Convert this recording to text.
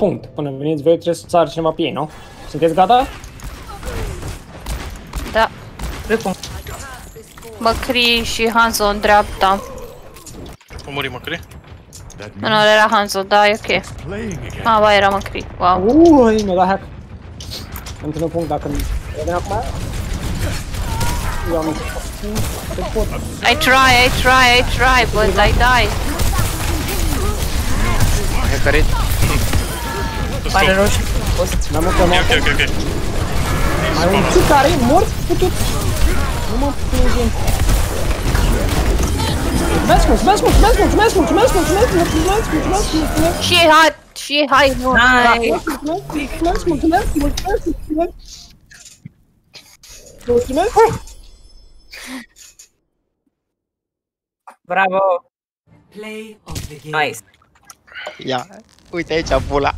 punct. Până veniți voi trebuie să sar cineva pe ei, nu? Sunteți gata? Da. Pe punct. Macri și Hanzo în dreapta. O muri Macri? Nu, nu, era Hanzo, da, e ok. Ah, ba, era Macri. Wow. Ui, mi-a dat hack. Am ținut punct dacă mi vedem acum. Eu am Te pot. I try, I try, I try, but I die. Hackerit. Para não Vamos tomar. Ok, ok, ok. Mas um cara aí morto porque. Uma pinguim. Smash one, smash one, smash one, smash one, smash one, smash one, smash one, smash one, smash one. She hot, she hot. Nice. Smash one, smash one, smash one, smash one. Bravo. Play of the game. Nice. Ya, uite aici, pula.